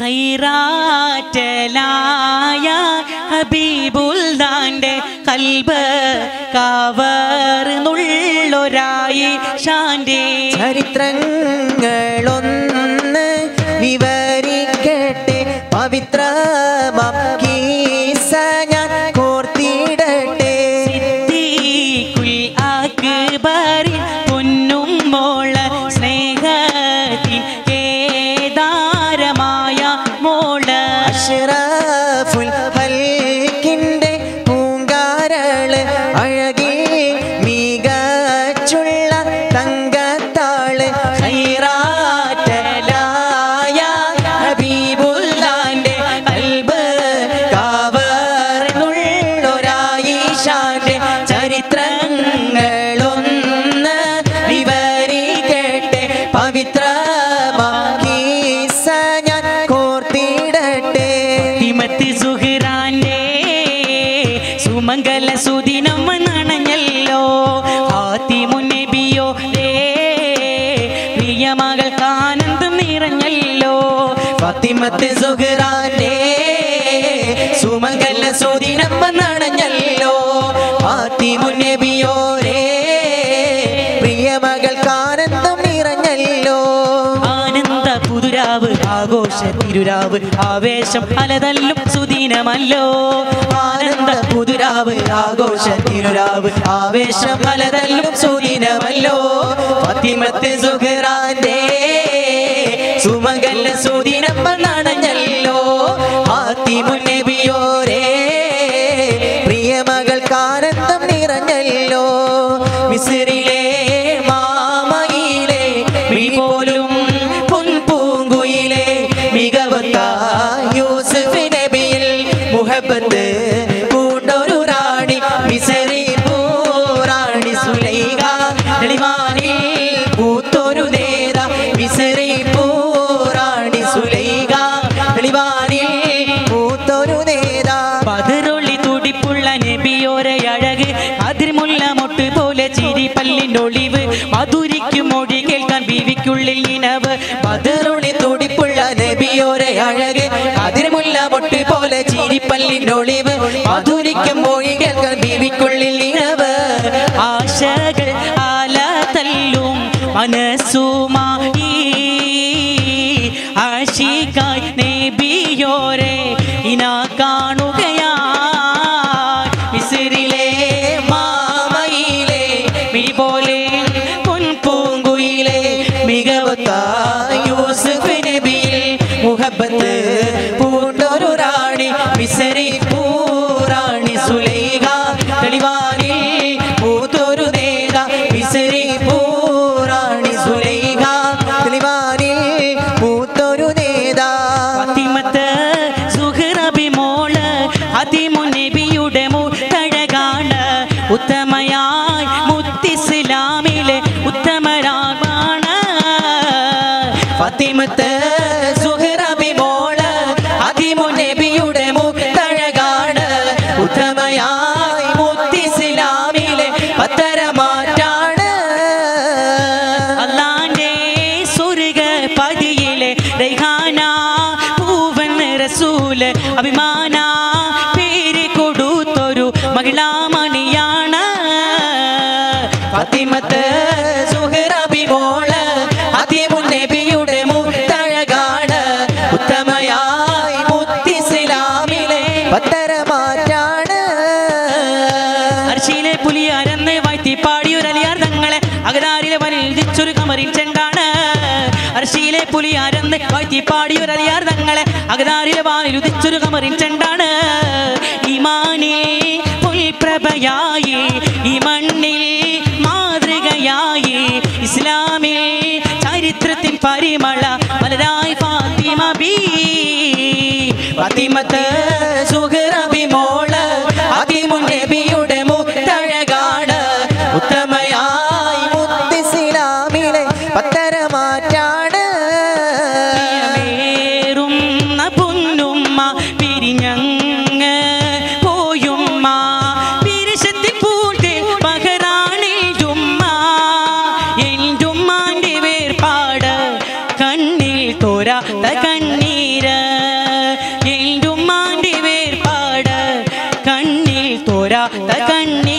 ഖൈറാറ്റലായ ഹബീബുൽദാന്റെ കൽബ് കവർന്നുള്ളൊരായി ശാന്തി. ചരിത്രങ്ങളൊന്ന് அழகி ഫാത്തിമത്ത് സുഹ്റാന്റെ സുമംഗല സുദിനം വന്നണഞ്ഞല്ലോ ഫാത്തിമുന്നബിയോരേ പ്രിയ മകൾക്ക് ആനന്ദം നിറഞ്ഞല്ലോ. ആനന്ദ പുതുരാവ് ആഘോഷ തിരുരാവ് ആവേശം അലതല്ലും സുദിനമല്ലോ. ആനന്ദ പുതുരാവ് ആഘോഷ തിരുരാവ് ആവേശം പലതല്ലും സുദിനമല്ലോ. ഫത്തിമത്ത് സുഹ്റാന്റെ സുമംഗല സൂതിനപ്പ വന്നണഞ്ഞല്ലോ ആത്തിമുന്നബിയോരേ പ്രിയമകൾ ആനന്ദം നിറഞ്ഞല്ലോ. മിസ്രിലെ പതിറുളി തുടിപ്പുള്ള നബിയോരെ അഴക്. അതിരുമുല്ല പൊട്ടി പോലെ ചിരിപ്പല്ലിനൊളിവ് മധുരിക്കും പോയി കേൾക്കാൻ ബീവിക്കുള്ളിൽ ഇളവ് ആശകൾ ആല തല്ലും മനസ്സുമായി റസൂൽ അഭിമാന പേര് കൊടുത്തൊരു മഹിളാമണിയാണ് ഫാത്തിമത്ത് സുഹ്റബി മോൾ മുത്തിസ്ലാമിലെ പത്തരമാറ്റാണ് അർശിയിലെ പുലി പാടിയൊരലിയാർ തങ്ങളെ ചെണ്ടാണ്. അർശിയിലെ പുലി അരന്ന് പാടിയൊരലിയാർ തങ്ങളെ അകതാരിലെ വാനിലുദിച്ചൊരു കമറിൻ ചെണ്ടാണ്. ഇമാനിൽ പുൽപ്രഭയായി ഈ മണ്ണിൽ മാതൃകയായി. ഇസ്ലാമിൽ ചരിത്രത്തിൻ പരിമള ತಕಣ್ಣಿ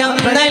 अपना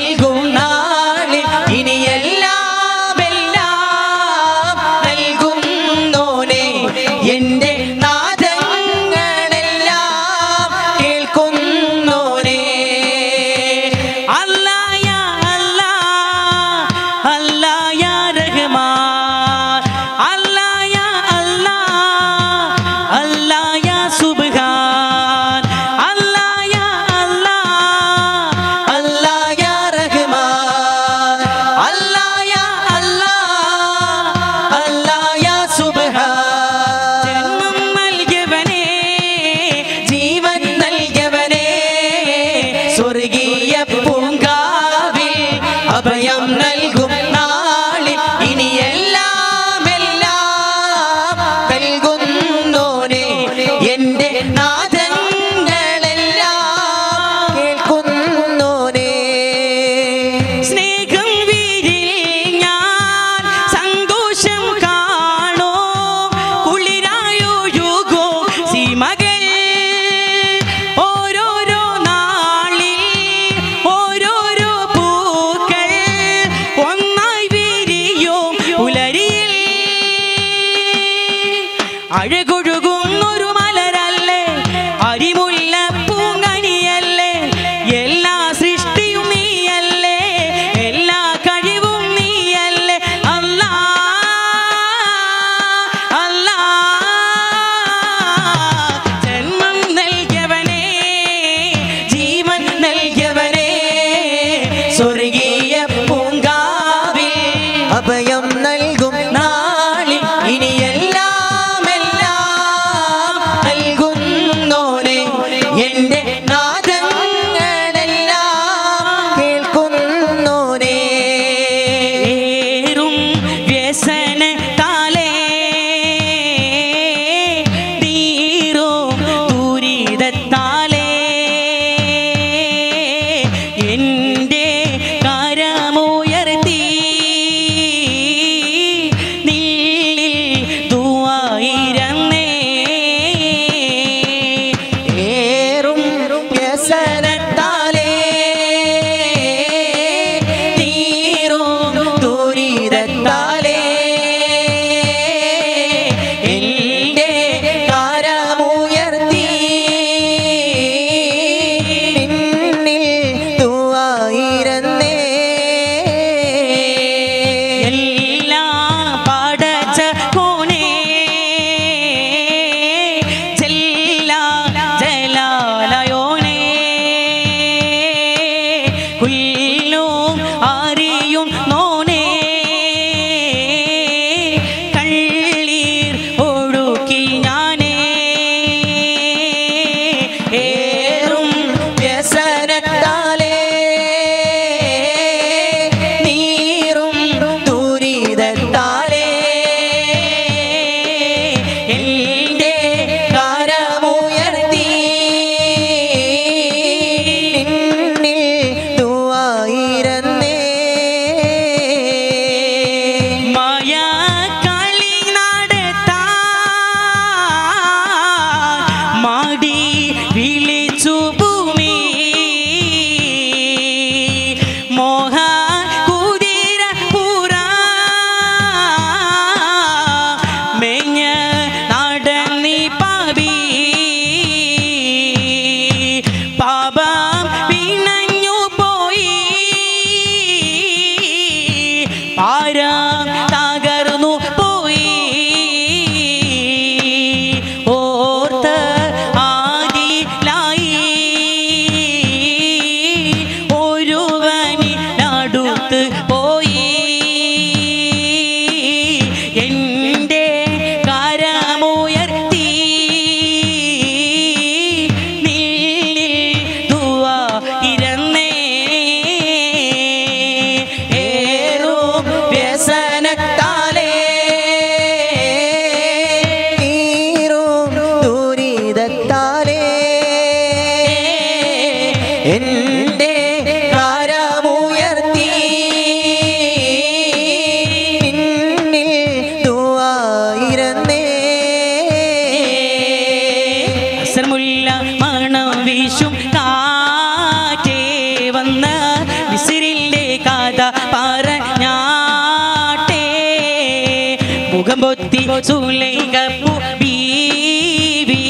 സുലൈഖപ്പു ബീവി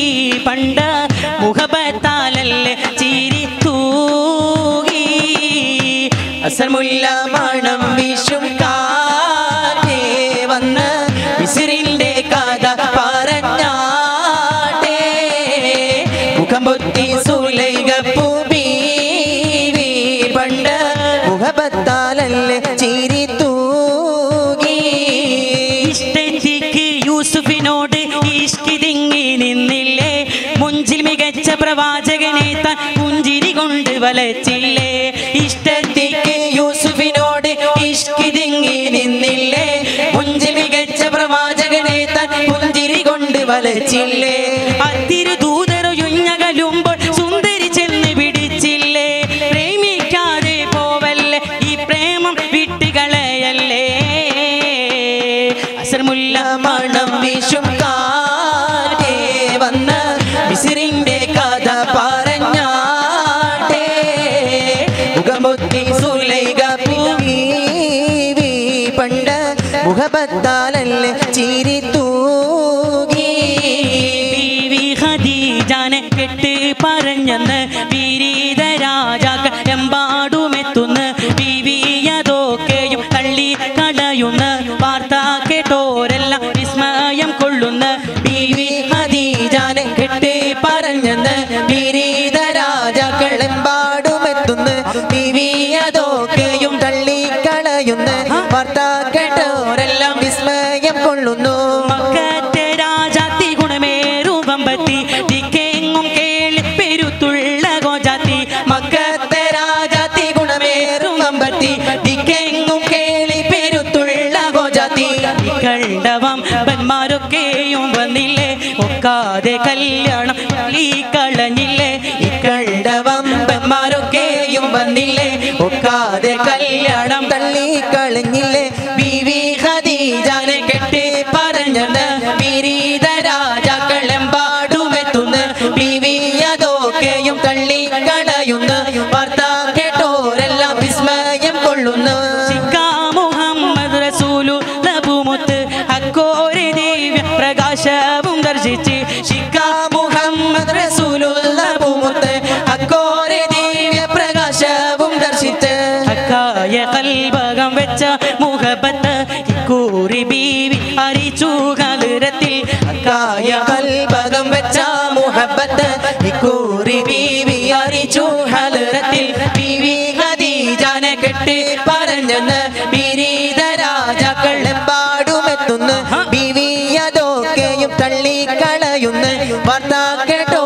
പണ്ട് മുഖബത്താലല്ലേ ചിരി തൂകി അസർമുല്ല മണം കാറ്റേ വന്ന് വിസിറിന്റെ കഥ പറഞ്ഞാട്ടേ. മുഖം സുലൈകപ്പൂ ബീവി പണ്ട് വലച്ചില്ലേ? ഇഷ്ടത്തിക്ക് യൂസുഫിനോട് ഇഷ്കിതിങ്ങി നിന്നില്ലേ? പുഞ്ചി മികച്ച പ്രവാചകനെ തൻ പുഞ്ചിരി കൊണ്ട് വലച്ചില്ലേ? അത്തിരു ദൂതരൊയുഞ്ഞകലുമ്പോൾ സുന്ദരി ചെന്ന് പിടിച്ചില്ലേ? പ്രേമിക്കാതെ പോവല്ലേ? ഈ പ്രേമം വിട്ടുകളയല്ലേ? അസർമുല്ല മണം വീശും മുഖബത്താലല്ലേ ചിരി തൂകി? ബീവി ഖദീജാനെ കെട്ട് പറഞ്ഞെന്ന് വിരീത രാജാക്കൾ എമ്പാടുമെത്തുന്ന് ബീവിയതൊക്കെയും തള്ളി കളയുന്ന. വാർത്ത കേട്ടോരെല്ലാം വിസ്മയം കൊള്ളുന്ന ബീവി ഹദീജാനെ കെട്ട് പറഞ്ഞെന്ന് വിരീത രാജാക്കളെമ്പാടുമെത്തുന്നു ബീവി അതൊക്കെയും തള്ളിക്കളയുന്ന വാർത്ത ഒക്കാതെ കല്യാണം ഈ കളഞ്ഞില്ലേ? ഇക്കണ്ടവമ്പന്മാരൊക്കെയും വന്നില്ലേ? ഒക്കാതെ കല്യാണം തള്ളിക്കളഞ്ഞില്ലേ ബിവി ഖദീജാനെ അക്കായ കൽഭകം വെച്ച മുഖപത്ത് ഇക്കൂറി ബീവി അരിച്ചു കതിരത്തിൽ. അക്കായ കൽഭകം വെച്ച മുഹബത്ത് ഇക്കൂറി ബീവി അരിച്ചു ഹലറത്തിൽ ബീവി ഖദീജാനെ കെട്ടി പറഞ്ഞെന്ന് വിരീത രാജാക്കൾ എമ്പാടുമെത്തുന്നു ബീവി അതൊക്കെയും തള്ളിക്കളയുന്നു. വാർത്ത കേട്ടോരെല്ലാം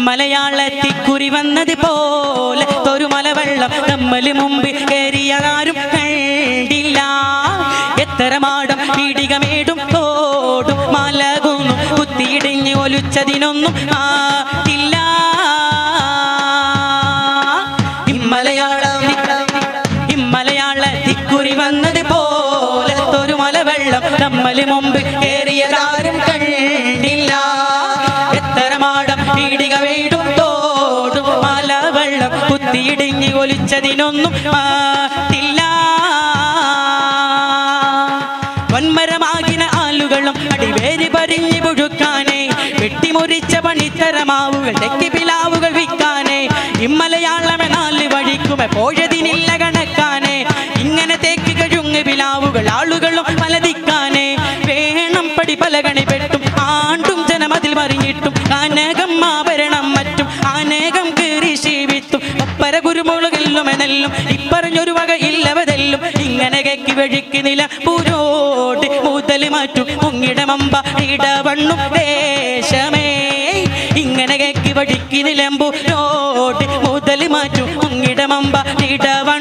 ഇമ്മലയാളത്തി കുറി വന്നത് പോലെ തൊരുമലവെള്ളം നമ്മൾ മുമ്പ് കയറിയതാരും കണ്ടില്ല. എത്ര മാടം പീടികമേടും തോടും മലകുന്നു കുത്തിയിടിഞ്ഞ് ഒലിച്ചതിനൊന്നും ഒലിച്ചതിനൊന്നും മാറ്റില്ല. വൻമരമാകിന ആളുകളും അടിവേരി പരിഞ്ഞു പുഴുക്കാനേ വെട്ടിമുറിച്ച പണിത്തരമാവുകൾ തെക്കി പിലാവുകൾ വിൽക്കാനേ ഇമ്മലയാളമെ നാല് വഴിക്കും പോഴതിനില്ല കണക്കാനേ ഇങ്ങനെ തേക്ക് കഴുങ്ങ് പിലാവുകൾ ആളുകളും പലതിക്കാനേ വേണം പടി പലകണി പെട്ടും ആണ്ടും ജനമതിൽ മറിഞ്ഞിട്ടും അനേകം ആഭരണം മറ്റും അനേകം കീറി ശീവിത്തും ഒപ്പര കുരുമുളകെല്ലും എന്നെല്ലും ഇപ്പറഞ്ഞൊരു വക ഇല്ലവതെല്ലും ഇങ്ങനെ കേക്കി വഴിക്ക് നില പൂരോട്ട് മുതൽ മാറ്റും. മുങ്ങിടമമ്പ ഇടവണ്ണും ദേശമേ. ഇങ്ങനെ കേക്കി വഴിക്ക് നിലമ്പൂരോട്ട് മുതൽ മാറ്റും. മുങ്ങിടമമ്പ ഇടവണ്ണും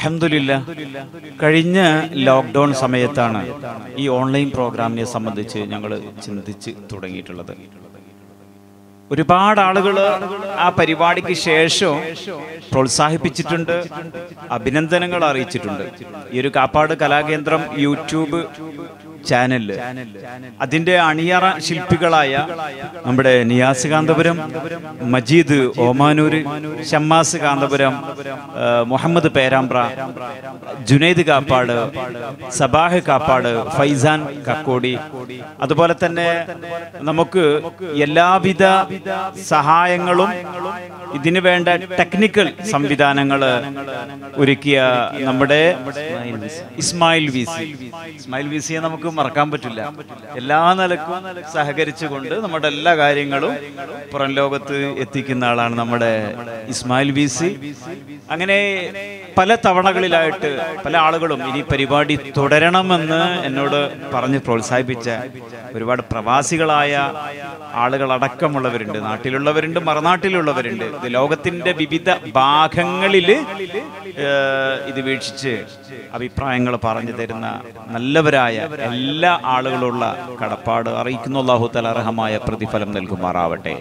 അലഹമില്ല കഴിഞ്ഞ ലോക്ക്ഡൗൺ സമയത്താണ് ഈ ഓൺലൈൻ പ്രോഗ്രാമിനെ സംബന്ധിച്ച് ഞങ്ങൾ ചിന്തിച്ച് തുടങ്ങിയിട്ടുള്ളത്. ഒരുപാട് ആളുകൾ ആ പരിപാടിക്ക് ശേഷം പ്രോത്സാഹിപ്പിച്ചിട്ടുണ്ട് അഭിനന്ദനങ്ങൾ അറിയിച്ചിട്ടുണ്ട്. ഈ ഒരു കാപ്പാട് കലാകേന്ദ്രം യൂട്യൂബ് ചാനലിൽ. അതിന്റെ അണിയറ ശില്പികളായ നമ്മുടെ നിയാസ് കാന്തപുരം മജീദ് ഓമാനൂര് ഷമ്മാസ് കാന്തപുരം മുഹമ്മദ് പേരാമ്പ്ര ജുനൈദ് കാപ്പാട് സബാഹ് കാപ്പാട് ഫൈസാൻ കക്കോടി. അതുപോലെ തന്നെ നമുക്ക് എല്ലാവിധ സഹായങ്ങളും ഇതിന് വേണ്ട ടെക്നിക്കൽ സംവിധാനങ്ങൾ ഒരുക്കിയ നമ്മുടെ Ismail V C Ismail V സിയെ നമുക്ക് മറക്കാൻ പറ്റില്ല. എല്ലാ നിലക്കും സഹകരിച്ചുകൊണ്ട് നമ്മുടെ എല്ലാ കാര്യങ്ങളും പുറം ലോകത്ത് എത്തിക്കുന്ന ആളാണ് നമ്മുടെ ഇസ്മായിൽ ബി സി അങ്ങനെ പല തവണകളിലായിട്ട് പല ആളുകളും ഇനി പരിപാടി തുടരണമെന്ന് എന്നോട് പറഞ്ഞ് പ്രോത്സാഹിപ്പിച്ച ഒരുപാട് പ്രവാസികളായ ആളുകൾ അടക്കമുള്ളവരുണ്ട് നാട്ടിലുള്ളവരുണ്ട് മറുനാട്ടിലുള്ളവരുണ്ട്. ഇത് ലോകത്തിന്റെ വിവിധ ഭാഗങ്ങളിൽ ഇത് വീക്ഷിച്ച് അഭിപ്രായങ്ങൾ പറഞ്ഞു തരുന്ന നല്ലവരായ എല്ലാ ആളുകളുള്ള കടപ്പാട് അറിയിക്കുന്ന. അള്ളാഹു തലർഹമായ പ്രതിഫലം നൽകുമാറാവട്ടെ.